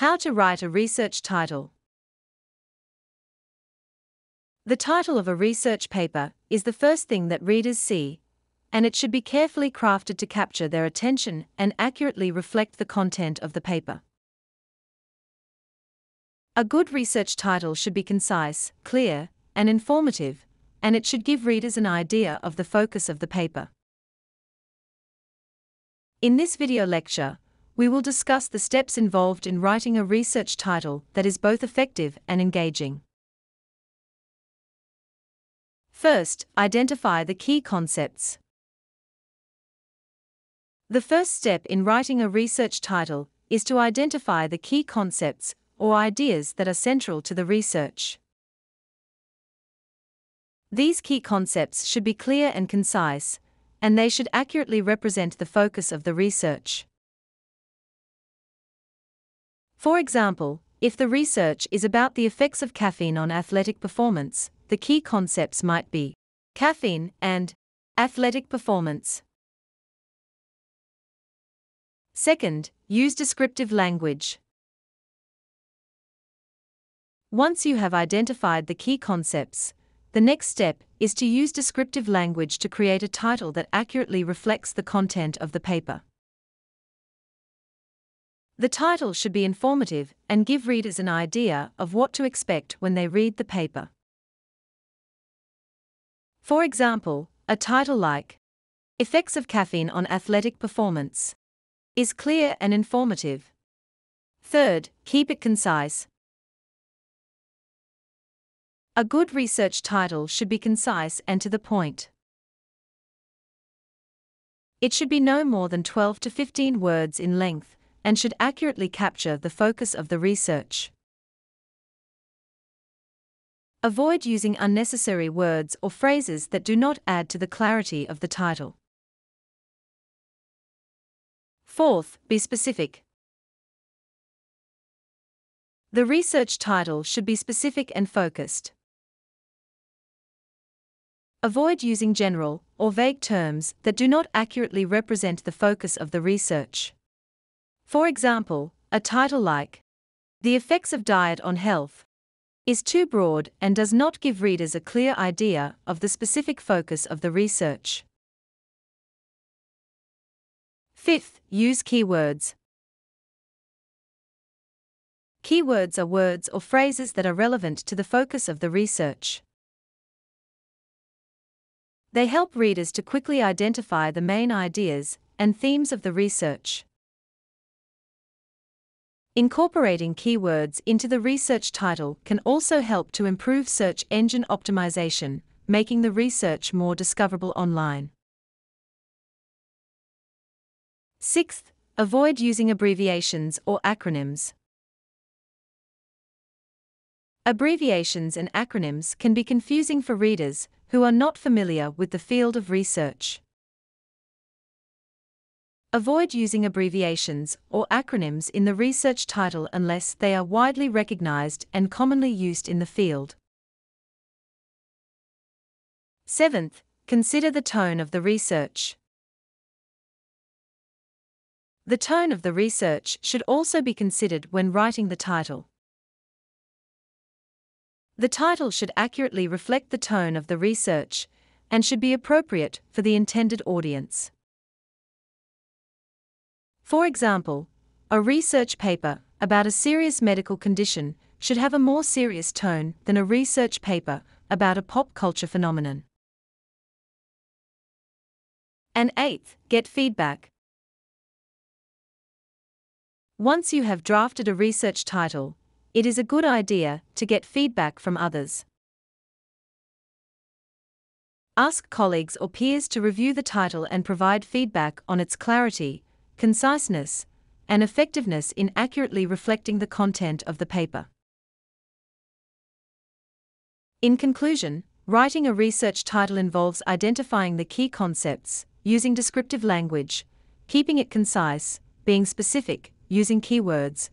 How to write a research title. The title of a research paper is the first thing that readers see, and it should be carefully crafted to capture their attention and accurately reflect the content of the paper. A good research title should be concise, clear, and informative, and it should give readers an idea of the focus of the paper. In this video lecture, we will discuss the steps involved in writing a research title that is both effective and engaging. First, identify the key concepts. The first step in writing a research title is to identify the key concepts or ideas that are central to the research. These key concepts should be clear and concise, and they should accurately represent the focus of the research. For example, if the research is about the effects of caffeine on athletic performance, the key concepts might be caffeine and athletic performance. Second, use descriptive language. Once you have identified the key concepts, the next step is to use descriptive language to create a title that accurately reflects the content of the paper. The title should be informative and give readers an idea of what to expect when they read the paper. For example, a title like Effects of Caffeine on Athletic Performance is clear and informative. Third, keep it concise. A good research title should be concise and to the point. It should be no more than 12 to 15 words in length and should accurately capture the focus of the research. Avoid using unnecessary words or phrases that do not add to the clarity of the title. Fourth, be specific. The research title should be specific and focused. Avoid using general or vague terms that do not accurately represent the focus of the research. For example, a title like The Effects of Diet on Health is too broad and does not give readers a clear idea of the specific focus of the research. Fifth, use keywords. Keywords are words or phrases that are relevant to the focus of the research. They help readers to quickly identify the main ideas and themes of the research. Incorporating keywords into the research title can also help to improve search engine optimization, making the research more discoverable online. Sixth, avoid using abbreviations or acronyms. Abbreviations and acronyms can be confusing for readers who are not familiar with the field of research. Avoid using abbreviations or acronyms in the research title unless they are widely recognized and commonly used in the field. Seventh, consider the tone of the research. The tone of the research should also be considered when writing the title. The title should accurately reflect the tone of the research and should be appropriate for the intended audience. For example, a research paper about a serious medical condition should have a more serious tone than a research paper about a pop culture phenomenon. And eighth, get feedback. Once you have drafted a research title, it is a good idea to get feedback from others. Ask colleagues or peers to review the title and provide feedback on its clarity, conciseness, and effectiveness in accurately reflecting the content of the paper. In conclusion, writing a research title involves identifying the key concepts, using descriptive language, keeping it concise, being specific, using keywords,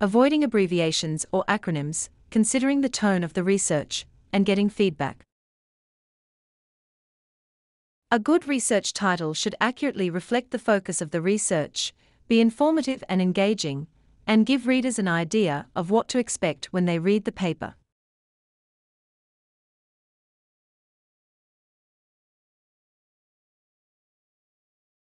avoiding abbreviations or acronyms, considering the tone of the research, and getting feedback. A good research title should accurately reflect the focus of the research, be informative and engaging, and give readers an idea of what to expect when they read the paper.